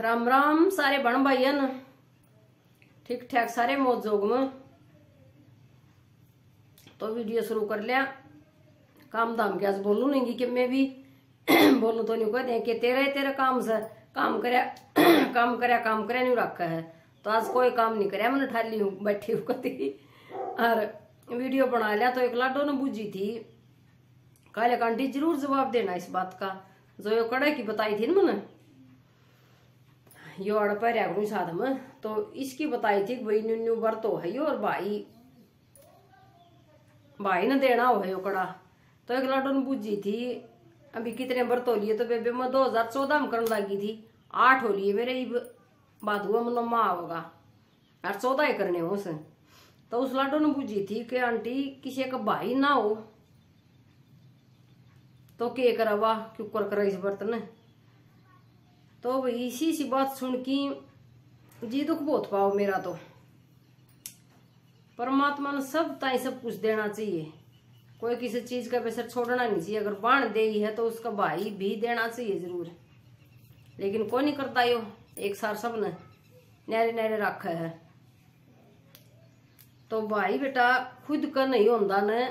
राम राम, सारे बण भाईयन ठीक ठाक सारे मौज जोग में। तो वीडियो शुरू कर लिया। काम धाम के आज बोलू नहीं कि मैं भी बोलू तो नहीं, कह दे कि तेरे तेरे काम से काम करया काम करया काम करया नहीं रखा है। तो आज कोई काम नहीं करया मैंने ठाली हूँ, बैठी हूँ कती और वीडियो बना लिया तो एक लाडो ने बूझी थी। काले कांटी ज़रूर जवाब देना इस बात का। जो ये कड़े की बताई थी ना मैंने? यो अड़ पर साथ में तो इसकी बताई थी भाई न्यू न्यू बर तो है यो और भाई भाई ने देना हो है कड़ा। तो एक ने बूझी थी, अभी कितने बर तो लिए? तो बेबे मैं दो हज़ार चौदह में करने लगी थी। आठ हो लिए मेरे बात हुआ मतलब माँ होगा। और चौदह ही करने हो उसे। तो उस लाडो ने बूझी थी कि आंटी किसी का भाई ना हो। तो के करवा? क्यों करा इस बर्तन तो इसी सी बात सुन की जी दुख बहुत पाओ मेरा तो। परमात्मा ने सब ताई सब कुछ देना चाहिए। कोई किसी चीज़ का बेसर छोड़ना नहीं चाहिए। अगर बाण दे ही है तो उसका भाई भी देना चाहिए ज़रूर। लेकिन कोई नहीं करता यो। एक सार सबने नहरे नहरे रखा है। तो भाई बेटा खुद का नहीं होता न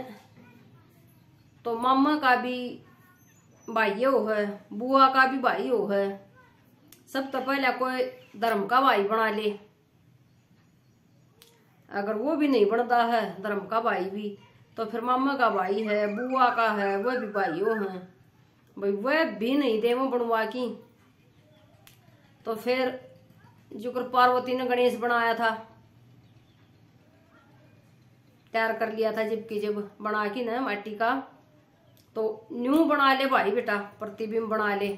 तो मामा का भी भाई हो है, बुआ का भी भाई हो है। सब तो पहले कोई धर्म का भाई बना ले। अगर वो भी नहीं बनता है, धर्म का भाई भी तो फिर मामा का भाई है, बुआ का है वह भी भाइयों हैं। भाई वह भी नहीं दे वो बनवा की। तो फिर जो कर पार्वती ने गणेश बनाया था, तैयार कर लिया था जबकि जब बना की ना माटी का तो न्यू बना ले भाई बेटा, प्रतिबिंब बना ले।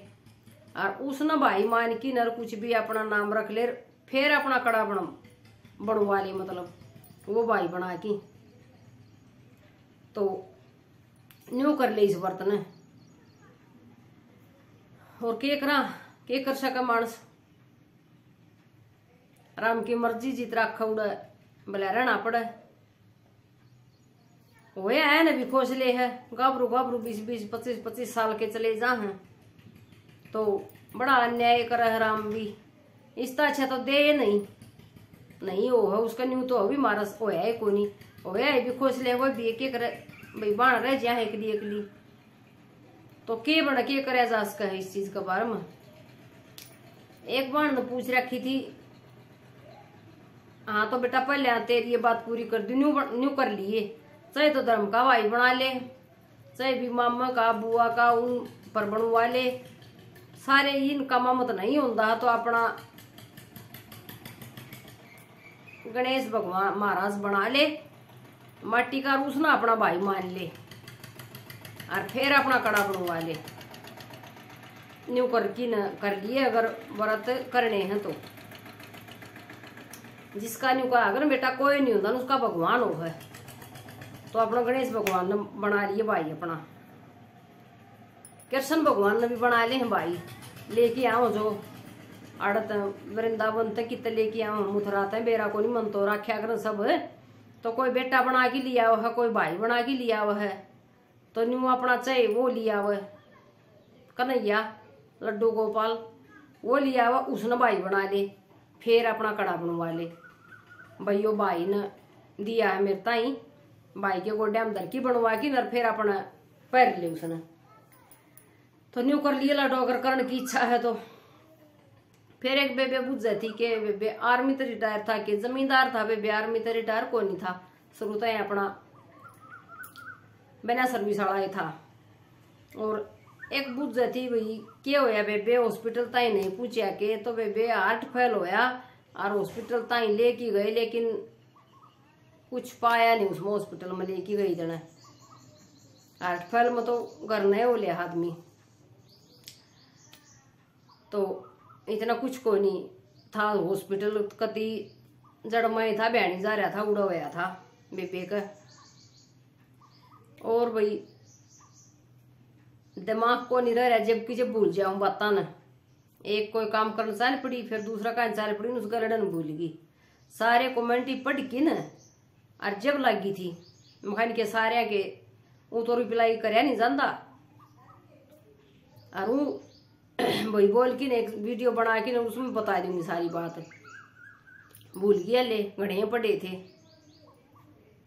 और उसने भाई मान की नर कुछ भी अपना नाम रख ले, फिर अपना कड़ा बन, बनवा ले मतलब वो भाई बना की। तो न्यू कर ले इस बर्तन और के करा, के कर सका मानस? राम की मर्ज़ी जित रखा उड़ा, भले रहना पड़े। वे है न भी खोसले है गाबरू गाबरू बीस बीस पच्चीस पच्चीस साल के चले जा हैं। तो बड़ा अन्याय कर राम भी। इसका अच्छा तो दे नहीं। नहीं हो, है उसका न्यू तो अभी मारस हो है को नहीं हो है भी ले, वो भी के करे भाई बाण रह जा है एकली एकली। तो के बड़ा के करे जा इसका है इस चीज़ के बारे में? एक बाण ने पूछ रखी थी हाँ तो बेटा पहले तेरी ये बात पूरी कर दी, न्यू न्यू कर लिए। चाहे तो धर्म का भाई बना ले, चाहे भी मामा का, बुआ का, उन पर बनवा ले। सारे इन कामा मत नहीं होता तो अपना गणेश भगवान महाराज बना ले माटी का रूस ना अपना भाई मान ले, और फिर अपना कड़ा बनवा ले। न्यू कर की न कर लिए, अगर व्रत करने हैं तो। जिसका न्यू का अगर बेटा कोई नहीं होता उसका भगवान हो है तो अपना गणेश भगवान ने बना लिए भाई अपना। कृष्ण भगवान ने भी बना ले हैं भाई। लेके आओ जो। अड़त वृंदावन तक कित लेके आओ। मुथरा तय बेरा को नहीं मन तो रखा कर सब। तो कोई बेटा बना के लिया हुआ है, कोई भाई बना के लिया हुआ है। तो न्यू अपना चाहे वो लिया हुआ कन्हैया, लड्डू गोपाल, वो लिया हुआ उसने भाई बना ले। फिर अपना कड़ा बनवा ले। भाई वो भाई ने दिया है मेरे ताई। भाई के गोडे अंदर की बनवा की नर फिर अपना पैर ले उसने। तो न्यू कर लिया लाडो अगर करने की इच्छा है तो। फिर एक बेबे बुझ जाती कि बेबे आर्मी तो रिटायर था कि जमींदार था, बेबे आर्मी तो रिटायर को नहीं था। शुरू तो अपना बिना सर्विस वाला ही था। और एक बुझ जाती भाई, क्या होया बेबे हॉस्पिटल ताई नहीं पूछा के तो बेबे हार्ट फेल होया और हॉस्पिटल ताई लेके गए, लेकिन कुछ पाया नहीं उसमें हॉस्पिटल में लेके गई जने। हार्ट फेल में तो घर नहीं हो लिया आदमी। तो इतना कुछ को नहीं। था हॉस्पिटल कति, जड़ में था, बहनी जा रहा था, उड़ा हुआ था, बेबे का। और भाई, दिमाग को नहीं रह रहा जबकि जब भूल जाऊँ बता न। एक कोई काम करना चाल पड़ी, फिर दूसरा काम चाल पड़ी उसका लड़न भूल गई। सारे कमेंट ही पढ़ की न और जब लगी थी। मखान के सारे के वो तो रिप्लाई कर नहीं जानता और वही बोल के एक वीडियो बना के उसमें बता दूँगी सारी बात। भूल गया ले घड़े पड़े थे।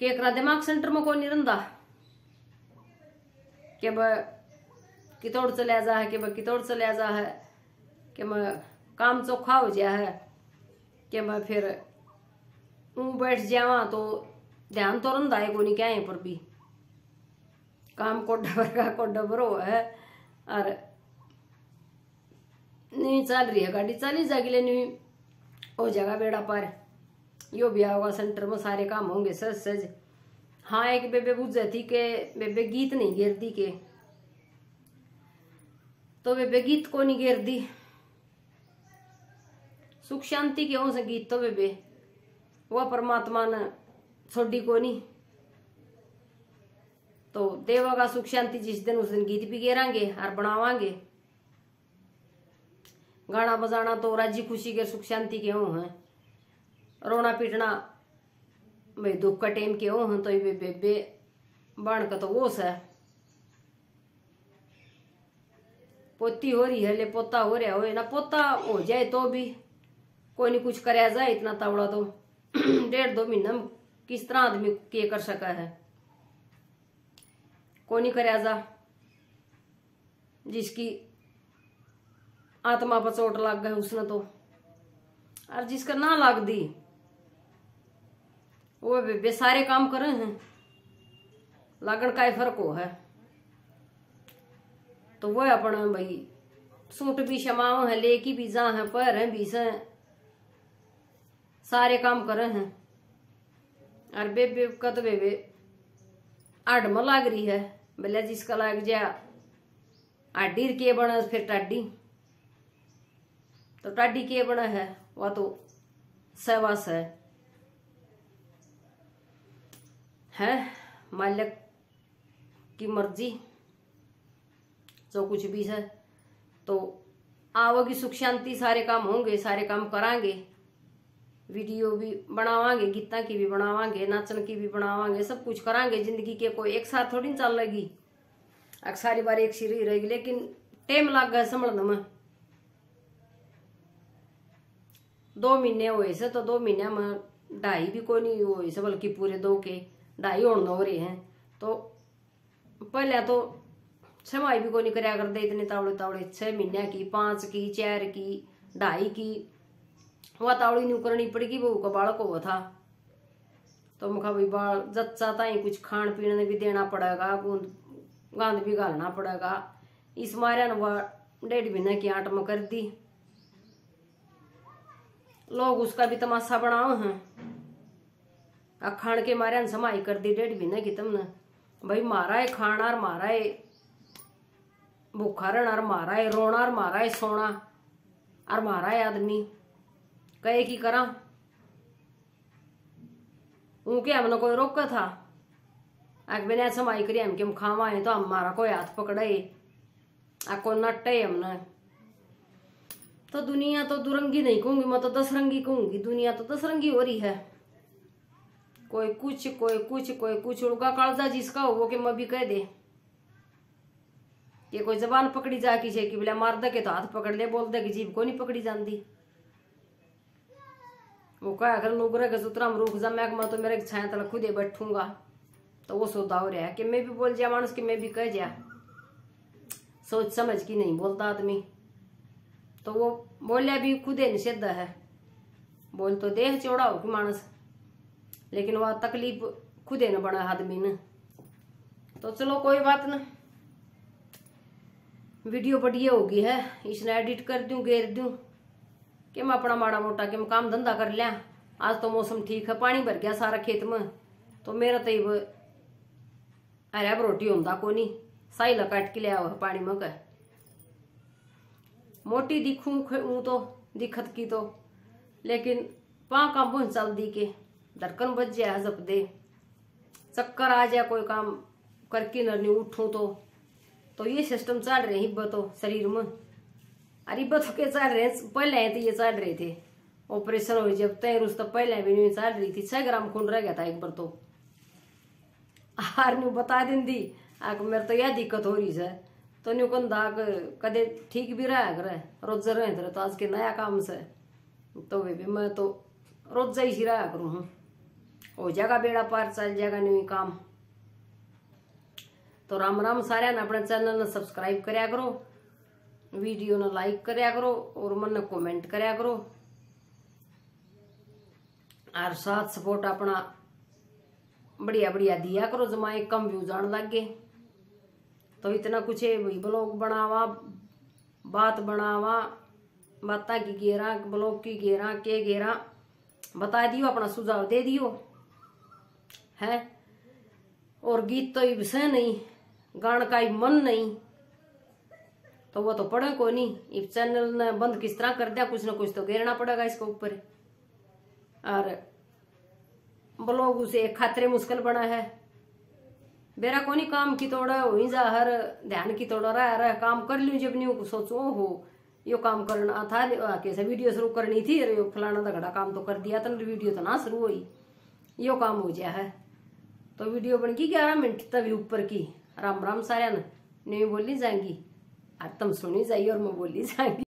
केकरा दिमाग सेंटर में कौन नहीं रंदा कि ब कितोड़ चले जा है, कि ब कितोड़ चले जा है, कि मैं काम चोखा हो जाया है, कि मैं फिर ऊँ बैठ जावा तो ध्यान तो रंदा है कोनी क्या पर भी। काम को डबर का को डबरो है, और नहीं चल रही है, गाड़ी चली जाएगी लेनी। हो जाएगा बेड़ा पर। यो भी होगा सेंटर में सारे काम होंगे, सज सज। हाँ एक बेबे बुझ जाती के, बेबे गीत नहीं गिरती के। तो बेबे गीत को नहीं गिरती सुख शांति के हो से गीत तो बेबे। वह परमात्मा ने, छोड़ी को नहीं। तो देवागा सुख शांति, जिस दिन उस दिन गीत भी गेरांगे और बनावांगे। गाना बजाना तो राज़ी खुशी के सुख शांति के हो हैं। रोना पीटना भाई दुख का टेम के हो हैं तो ये बेबे बन का तो वो है। पोती हो रही है, ले पोता हो रहा हो, ना पोता हो जाए तो भी। कोई नहीं कुछ कराया जाए, इतना तवड़ा तो। डेढ़ दो महीना में किस तरह आदमी के कर सका है। कोई नहीं कराया जा। जिसकी आत्मा पर चोट लग गई उसने तो और जिसका ना लग दी वो वे सारे काम करे हैं लगन का फ़र्क हो है तो वो अपना भाई सूट भी क्षमाओ है लेकी भी जा है पर है भी से सारे काम करे हैं और बेबे का तो बेबे आडम लाग रही है बोले जिसका लग जा आडीर के बना फिर टाडी तो टाडी के बना है वह तो सहवास है। है? मालिक की मर्ज़ी, जो कुछ भी है तो आओगी सुख शांति, सारे काम होंगे, सारे काम करांगे। वीडियो भी बनावांगे, गीता की भी बनावांगे, नाचन की भी बनावांगे, सब कुछ करांगे। ज़िंदगी के कोई एक साथ थोड़ी चल लगी अक्सारी बार एक सीरी रहेगी लेकिन टेम लग गया संभलने में। दो महीने हुए से तो दो महीने में ढाई भी कोई नहीं हुए से, बल्कि पूरे दो के ढाई होने हो रहे हैं। तो पहले तो छमाई भी कोई नहीं करते इतने तावड़े तावड़े, छह महीने की, पाँच की, चार की, ढाई की। वह तावड़ी नहीं करनी पड़ेगी वो का बालक हुआ था। तो मुखा भाई बाल जच्चा ताई कुछ खान पीने भी देना पड़ेगा गूंद गांद भी घालना पड़ेगा। इस मारे ने वह डेढ़ महीने की आट में कर दी। लोग उसका भी तमाशा बनाओ, हैं। खान के मारे समाई कर दी, डेढ़ महीने की तुमने भाई, मारा है खाना और मारा है भूखा और मारा है रोना और मारा है सोना और मारा है आदमी। कहे की करा? उनके हमने कोई रोका था? आग बिना समाई करी हम कि हम खावा है तो हमारा कोई हाथ पकड़े आ कोई नटे हमने। तो दुनिया तो दुरंगी नहीं कहूँगी, मैं तो दस रंगी कहूँगी। दुनिया तो दस रंगी हो रही है। कोई कुछ कोई कुछ कोई कुछ उड़गा कालजा जिसका हो, वो कि मैं भी कह दे। ये कोई जबान पकड़ी जा की कि, बोले, मार दे के तो हाथ पकड़ ले, बोल दे कि जीव को नहीं पकड़ी जाती वो कहा, अगर नुगरे के सूत्रा में रुक जा मैं मैं तो मेरे छाया तला खुद ही बैठूँगा। तो वो सौदा हो रहा है कि मैं भी बोल जा मानुस कि मैं भी कह जा सोच समझ की नहीं, बोलता आदमी। तो वो बोलिया भी खुद निषेध है। बोल तो देह चौड़ा हो कि मानस। लेकिन वह तकलीफ़ खुद न बना आदमी ने। तो चलो, कोई बात ना। वीडियो बढ़िया होगी है। इसने एडिट कर दूँ, घेर दूँ। कि मैं अपना माड़ा मोटा कि मैं काम धंधा कर लिया। आज तो मौसम ठीक है, पानी भर गया सारा खेत में। तो मेरा तो अरे अब रोटी होता को नहीं साइला काट के लिया पानी में कह मोटी दिखू ऊ तो दिखत की तो। लेकिन पा काम पहुँच चल दी के, धड़कन बज जाए जब दे चक्कर आ जाए कोई काम करके न नहीं उठू तो। तो ये सिस्टम चल रहे हिब्बत तो शरीर में। अरे हिब्बत के चल रहे पहले तो ये चल रहे थे। ऑपरेशन हो जब तय उस तो पहले भी नहीं चल रही थी। छह ग्राम खून रह गया था एक बार तो। हार न्यू बता दिन दी आग मेरे तो यह दिक्कत हो रही है तो न्यू कन दाग कदे ठीक भी रहा करे रोज जर रहे थे तो आज के नया काम से। तो वे भी मैं तो रोज जा ही रहा करूँ हूँ हो जाएगा बेड़ा पार चल जाएगा न्यू काम। तो राम राम सारे ने अपने चैनल ने सब्सक्राइब करया करो, वीडियो ने लाइक करया करो, और मन कमेंट करया करो। और साथ सपोर्ट अपना बढ़िया बढ़िया दिया करो, जमाए कम व्यू जान लग। गए तो इतना कुछ है ब्लॉग बनावा, बात बनावा, बाता की घेरा ब्लॉग की घेरा, के घेरा। बता दियो अपना सुझाव, दे दियो। है? और गीत तो विषय नहीं, गान का मन नहीं। तो वो तो पढ़े को नहीं। इस चैनल ने बंद किस तरह कर दिया, कुछ ना कुछ तो घेरना पड़ेगा इसके ऊपर। और ब्लॉग उसे खातरे मुश्किल बना है। बेरा कोनी काम की तोड़ा हो जा हर, ध्यान की तोड़ा, रहा रहा, काम कर लू जब नहीं सोचो हो यो काम करना था कैसे वीडियो शुरू करनी थी, अरे फलाना दगड़ा काम तो कर दिया था वीडियो तो ना शुरू हुई। यो काम हो गया है। तो वीडियो बन गई ग्यारह मिनट तभी ऊपर की। राम राम सारे ने। बोली जाएँगी। और तुम सुनी जाइए और मैं बोली जाएँगी।